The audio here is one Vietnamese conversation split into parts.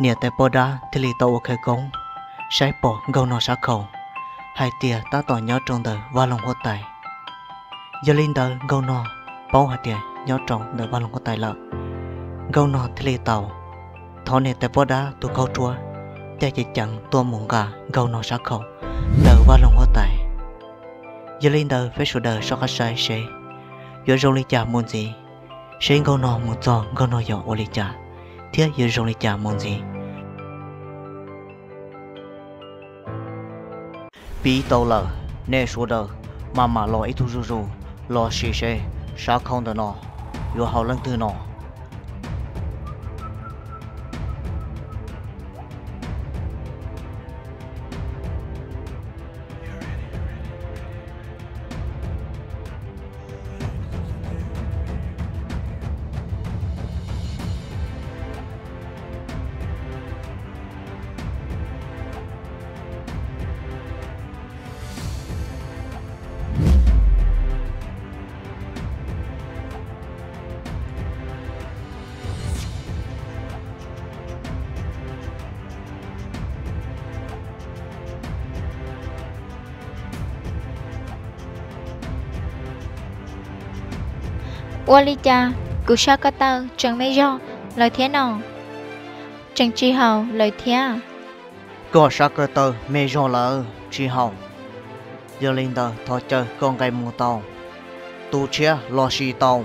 nia tại bò đá thì lì tàu khởi công sai bỏ gâu nó sát khẩu. Hai tìa ta tỏ nhớ trong đời và lòng hốt tài. Giờ linh đời gâu nó bao hai tìa nhớ trong đời và lòng hốt tài lợ. Gâu nó thì lì tàu. Thó nè tại bò đá tụ câu chúa để chỉ chẳng tua mùng gà, gâu nó sát khẩu. Đời và lòng hốt tài giờ lên đời phải sửa đời sau khi sai sẽ. Giờ rong li cha muốn gì? Sẽ gâu nó muốn cho gâu nó giờ ô li cha. Thiết giờ rong li cha muốn gì? Bị tàu lờ nè số đời, mà mà lo ít thu ru lo xì xê sao không được nó giờ hậu lần tư nọ. Walija, Kushakata, Trần mấy lời thế nào? Trần chi hào, lời thế à? Kushakata, sao cơ tờ mê giờ linh tờ thọ chờ con gái mù tàu tu chia lo xì tàu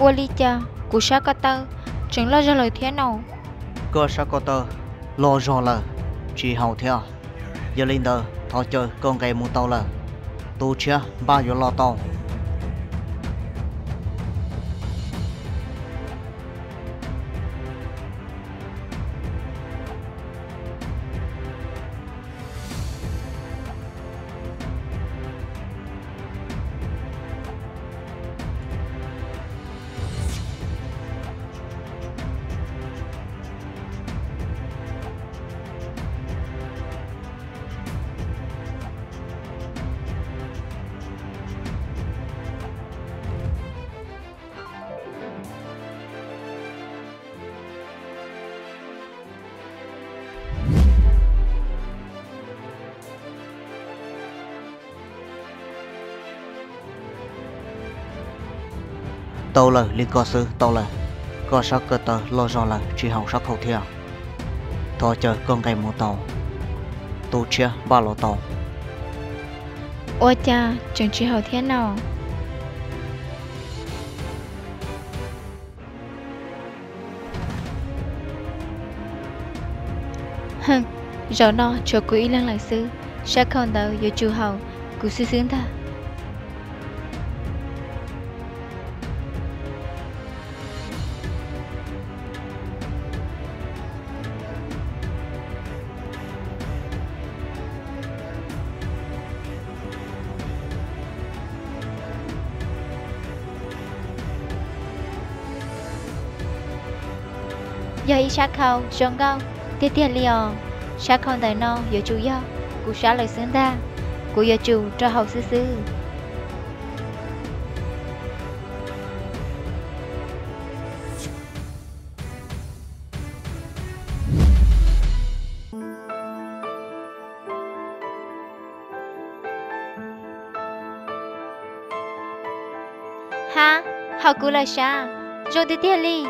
Walija, Kushakata, chẳng lo ra lời thế nào? có cơ lo rong là chỉ hậu theo giờ linh thọ chờ con gái mù tàu là. Tu chia ba giờ lo tàu tàu lờ liên cơ sư tàu lờ có sáu cơ tờ lo do là chỉ hậu sắc khẩu theo thọ chờ con gầy một tàu tu chia ba lô tàu Ôi cha, chẳng chỉ hào thế nào? Hừm, giờ nó cho quý lăng lại sư, sẽ không đâu giờ chu hầu, cứ sư sướng ta. giờ y sát khâu sơn gâu tiết tiền liều sát không tài non giờ chủ do cụ sát lời xứng ta cụ giờ chủ cho hậu sư sư ha học cụ là sao? rồi tiết tiền li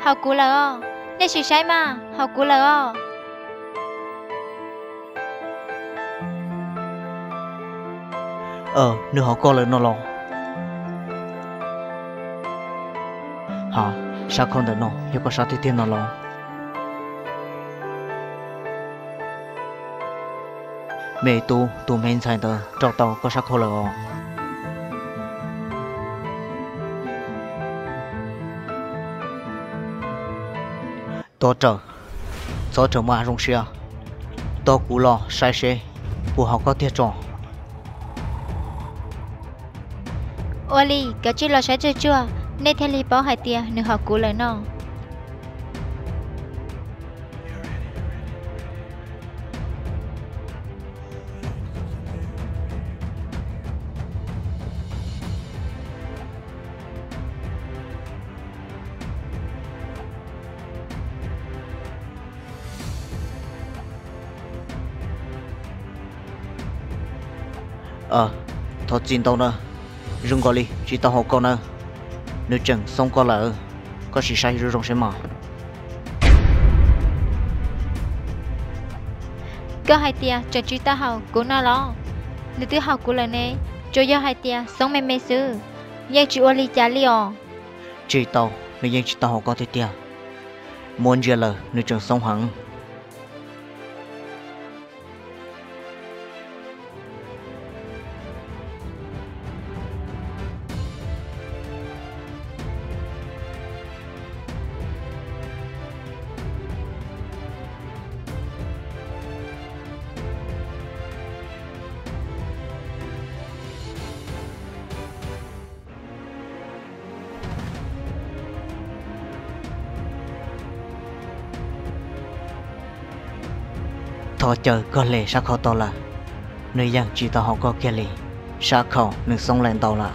học cụ là o nên chỉ mà học cú là o. Ờ nếu họ có lời nó lo hả? Sao không được nó yêu có sao thì tiền nó lo mẹ tu tu men sai tờ, trâu tàu có sao không lo tổ trợ tổ trợ mà rong xia. Tổ cú lo sai xe của họ có tiết trò. Oli, cái chuyện lo sai chưa chưa? Nên thay lý bảo hai tia nếu học cú lời nó thôi chín tàu nữa rung gọi đi chỉ tao học con nữa nếu chẳng xong có lỡ có gì sai rồi sẽ mà có hai tia cho chú ta học cú nó lo nếu tôi học cú lời nè cho do hai tia sống mê mê sư giờ chú Oli trả liền chỉ tao nếu như chỉ tao học có thể tiền muốn giờ lỡ nếu chẳng xong hẳn thọ chờ có lẽ sao khó to là. Nơi yang chỉ tao học có kia lì sao khó nên xong lên tàu là.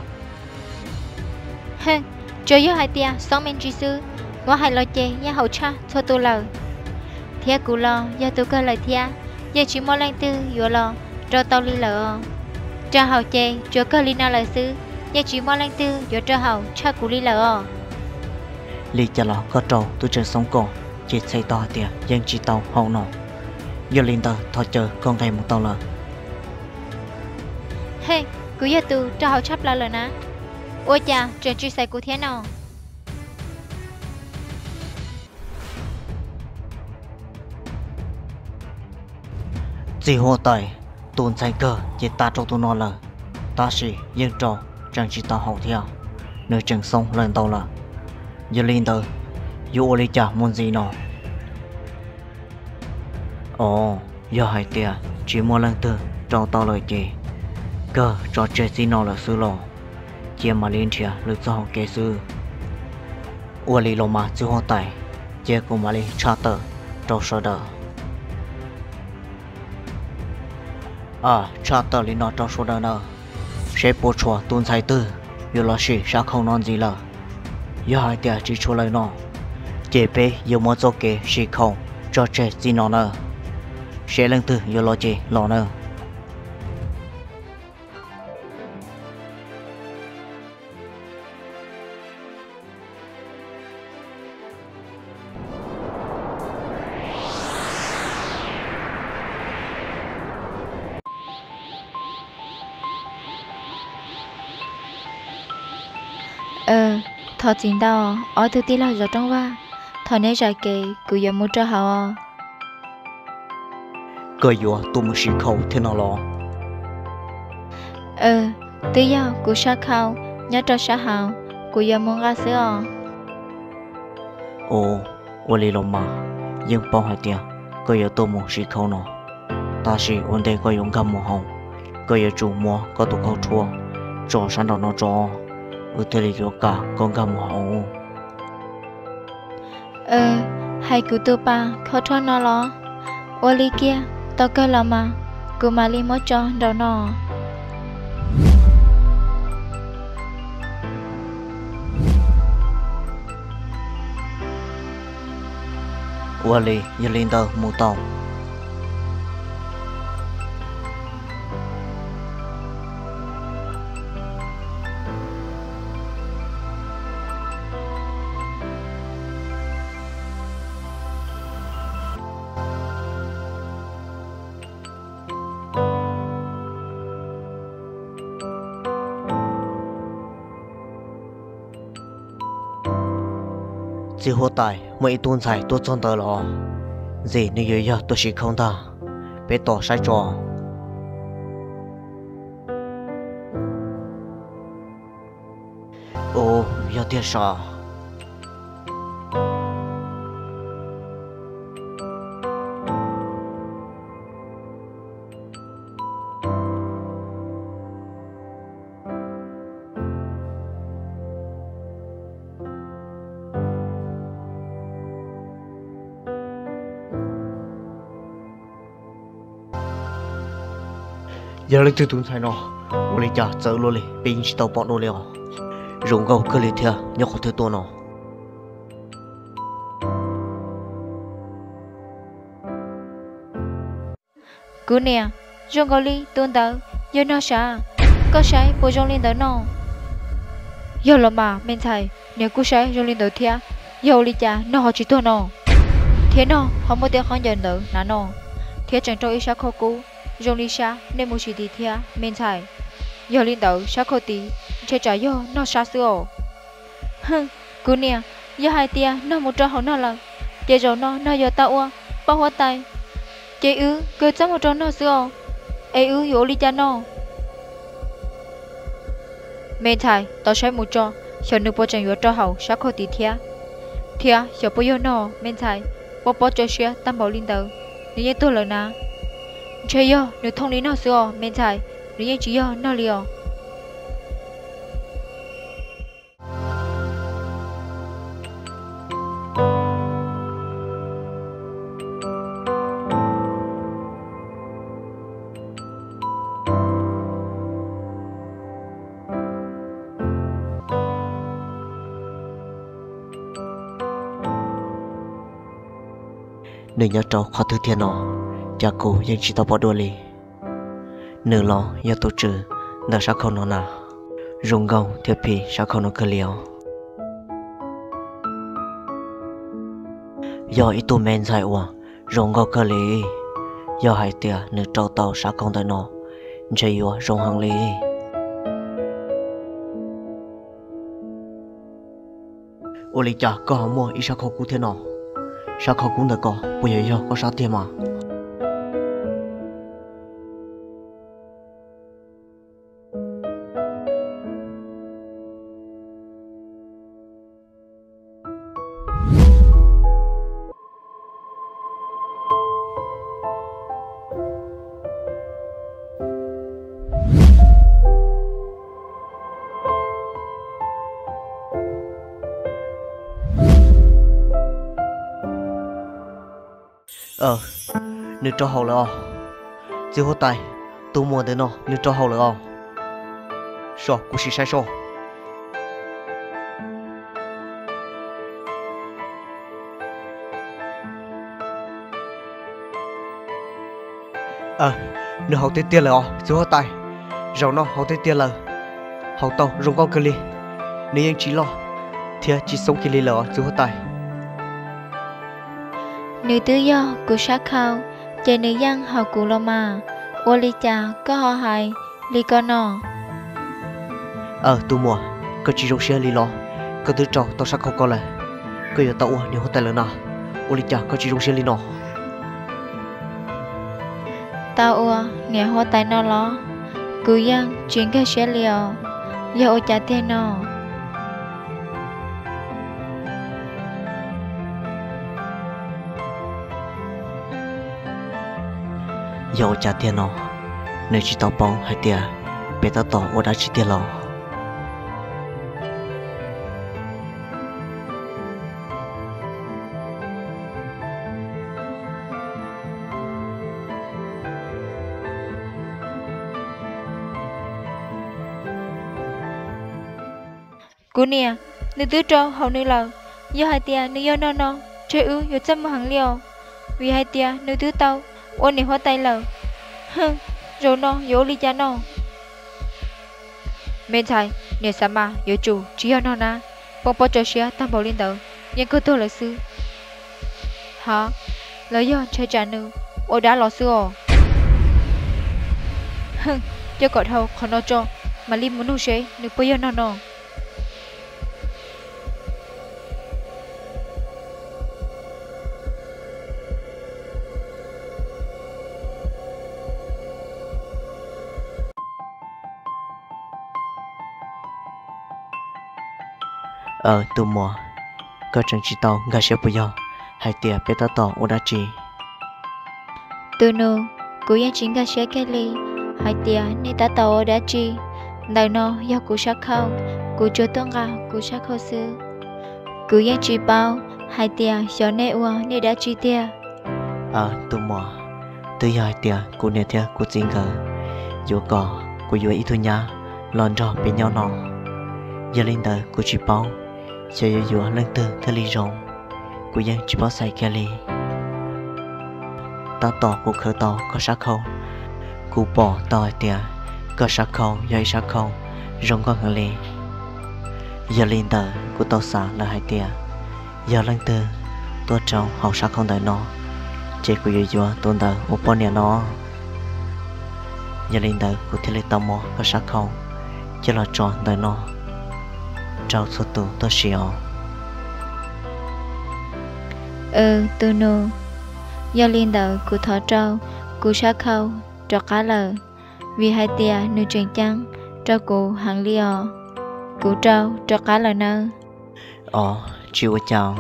Hừ cho do hai tia sống men trí sư ngõ hai lo chê nhà hậu cha cho tôi lờ. Thia cú lo do tôi cơ lời thia giờ chỉ mua lên tư vừa lo cho tao li lờ cho hậu chê cho cơ li na lời sư giờ chỉ mua lên tư vừa cho hậu cha cú li lờ lì cho lo có trâu tôi chờ sống cổ chỉ xây to tiệt yang chỉ tàu hậu nọ thầy một tàu là hey cú giờ tu cho hậu chấp la lời ná. Ôi cha chuyện truy sai cú thế nào? Chỉ hồ tài tuôn sai cơ chỉ ta trâu tôi nó là ta chỉ yên trâu chẳng chỉ tao hậu theo nơi chẳng xong lên tàu là lý chả muốn gì nó ồ, giờ hai tia, chỉ mua lần tư, cho tao lời chị cơ, cho chơi xin nó là sư lộ. chia mà liên chia lực cho họ kế sư Ua lì lộ mà, chứ hồ tài chia cùng mà lý cha tờ, cho sơ đờ à cha tờ lì nó, cho sơ đờ nờ. sẽ bố chùa tuôn thái tư yêu là sĩ, sẽ không non gì lờ. giờ hai tia, chỉ chú lời nó chế bê yêu mua cho kế sĩ không, cho chơi xin nó nờ sẽ lần từ yêu lo chế lo nơ. Ờ thọ chính đó ở thứ tí là giờ trong va thọ nên giờ kì cứ giờ mua cho họ cơ yếu tụi mình sĩ khẩu thế nào lo ờ từ giờ cứ sa khao nhớ cho sa hào cứ giờ mua ra sữa ồ ô lý lô mà. Nhưng bao hai tia cơ yếu tụi mình sĩ khẩu nó. Ta sĩ ổn định có 勇敢 một hồng. Cơ yếu chủ mua có tụ khẩu chua cho sáng đó nó cho ở thế lý yếu cả con gà một hồng. Ờ hay cứ tu pa khó cho nó lo ô li kia tao cơ là mà cứ mà li mới cho đâu nọ. Wally, lý linh tờ mù tàu chỉ hồ tài mỗi tuần tại tôi chọn tờ lo gì nếu giờ tôi chỉ không ta bé tỏ sai trò. Ô giờ tiếc sao giờ lấy từ tuần sai nó. Ô lấy cha sợ luôn đi bên chỉ tàu bọn nó liền rồng gầu cơ lấy theo nhóc khó thứ tôi nó cú nè rồng gò li tuôn tớ giờ nó sao có sai bố rồng lên tớ nó. Giờ là mà, mình thầy nếu cú sai rồng lên tớ thia, giờ lấy cha nó họ chỉ tuôn nó thế nó, không có tiếng không nhận tớ nó nó. Thế chẳng cho ý sao khó cú rong li sa nên một chỉ đi thia mình thầy. Giờ lên tớ sao khó tí chơi trò yo nó sao sửa hừ cú nè giờ hai tia nó một trò hậu nó là tia rồi nó nó giờ tao à bao hoa tay. Chế ư cứ chắc một trò nó sửa ấy ư yo li cha nó. Mình thầy tao sẽ một trò chờ nước bò chẳng yo trò hậu sao khó tí thia thia giờ bò yo nó mình thầy. Bò bò cho xe tam bảo lên tớ nếu như tôi lời nào, chơi yo nếu thông lý nó sửa mình chạy, nếu như chỉ yo nó liều nếu nhớ cháu khó thứ thiên nó cha chỉ tao bỏ đua li nửa lo giờ tổ trừ đã sao không nó nào rung gâu thiệt phi sao không nó cơ liều. Do ít tu men sai quá rung gâu cơ li do hai tia nửa trâu tàu sao không tới nó chơi ua rung hàng li ô li cha, có mua ít sao không cú thế nào sao không cũng được có bây giờ có sao tiền mà. Nếu cho hậu là chỉ hốt tay tôi mua đến nó nếu cho hậu là sao cũng chỉ sai sao ờ à, nếu hậu tiết tiền là chỉ hốt tay rồi nó, hậu tiết tiền là hậu tàu, rung con cơ li nếu anh chỉ lo. Thì chỉ sống kia li là chỉ hốt tay nếu tự do của sát khao chạy nữ dân họ cụ lo mà ô li cha có họ hại li con nọ ờ tu mùa có chỉ rong xe li lo có từ trâu tao sắc không có lại có giờ tao nếu hốt tay lần nào ô li cha có chỉ rong xe li nọ tao ua nghe hoa tay nó lo cụ dân chuyện cái xe liều giờ ô cha tiền nọ giờ trả tiền nó nếu chỉ tao bóng hay tiền bé tao tỏ ô đã chỉ tiền lo Cú nè nữ tứ trâu hầu nữ lầu giờ hai tia nữ yo no no chơi ư yo chăm hàng liều. Vì hai tia nữ tứ tao ôn nè hoa tay lờ. Hừ rồi nó yo li cha nó bên trái, nè sao mà, yo chủ chỉ yo no na. Bông bò cho xia tam bảo liên đầu nhưng cứ tôi là sư hả? Lời do chơi trả nữ. Ô đã lọ sư ồ. Hừ cho cọt hầu còn nó cho. Mà lim muốn nuôi chế, nữ bây giờ nó nó ờ tu mùa. Có chẳng chỉ tàu gà xe bùi yo hai tia bé ta tỏ ô đá chi tu nô cú yên chính gà xe cái ly. Hai tia ni ta tàu ô đá chi đời nó do cú sắc khâu cú chúa tuân gà cú sắc khâu sư. Cú yên chỉ bao. Hai tia gió nê ua ni đá chi tia ờ tu mùa. Giờ hai tia cú nè thia cú chính gà dù có cú dù ý thôi nhá lon trò bên nhau nọ. Giờ lên đời cú chỉ bao cho giờ dù lên từ thơ ly rộng của dân chỉ bao sai cái lì. Ta tỏ của khởi tỏ có sát khâu cụ bỏ tỏ hai tia có sát khâu dây sát khâu rộng con hờ lì. Giờ lên tờ của tỏ xã là hai tia giờ lên từ tôi trong học sát không đời nó. Chỉ của dù dù tôn tờ ô bó nè nó. Giờ lên tờ của thế li tao mò có sát khâu chỉ là tròn đời nó trao số tù tôi xìu ừ tu nô do liên đầu cú thọ trâu cú sắc khâu trọ cá lờ vì hai tia nữ truyền chăng trâu cú hàng liò cú trâu trọ cá lờ nơ. Ờ chịu chào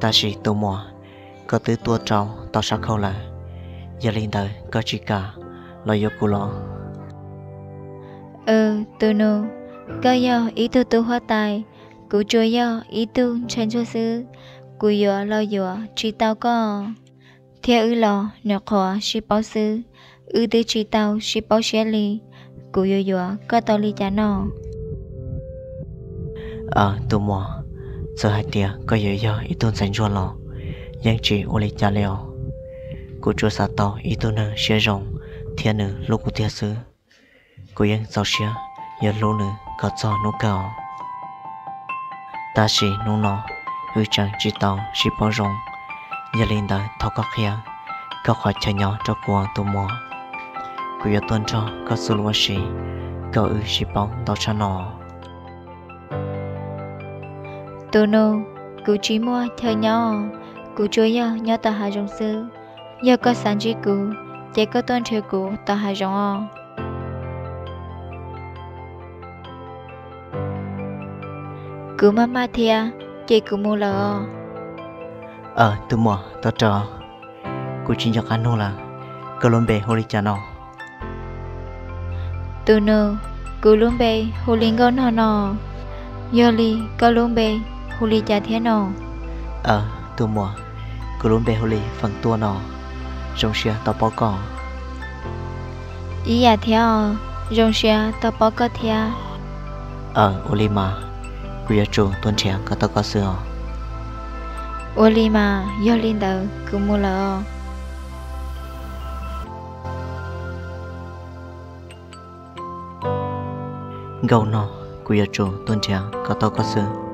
ta chỉ tu mò có tứ tua trâu tao sắc khâu là. Giờ lên đời có chỉ cả. Lo yêu cú lo. Ừ tu nô cơ do ý tu tu hoa tài. Cú chúa yo ý tu chân chúa sư cú yo lo yo chỉ tao có. Theo ư lo nhỏ khó chỉ bảo sư ư tư chỉ tao chỉ bảo xe li cú yo yo có tao li chả nọ. ờ tu mò. Giờ hai tia có yo yo ý tôn sánh chua lo yang chỉ ô li chả leo cú chúa sa tao ý tôn nơ xe rồng, thiên nữ lúc cú thiên sư cú yang sao xe giờ lâu nữ có cho nó cao. Ta chỉ nó nó hư chẳng chỉ tao chỉ bao rộng. Giờ lên đời thọ có khía có khỏi chơi nhỏ cho của tôi mua cú yêu tuân cho có sự lúa sĩ có ư chỉ bao tao cha nó tôi nô cứ chỉ mua theo nhỏ cứ chơi nhỏ nhỏ ta hai rộng sư giờ có sản chỉ cứ chỉ có tuân theo cú ta hai rong cú mama thia chỉ cú mua lờ ờ tu mò tao cho cú chỉ cho ăn là cơ luôn bề hồ đi cha nó. Tu nô cú luôn bê hồ linh ngon hò nò yo li có luôn bê hồ li cha thế nò ờ tu mò cú luôn bề hồ đi phần tua nó trong xe tao bao cỏ ý à theo rong xe tao bỏ có theo ờ ô li mà yêu chuồng tuần trẻ có tao có xưa ô li mà yo linh đầu cú mua lờ gầu cú yêu chuồng tuần trẻ có tao có xưa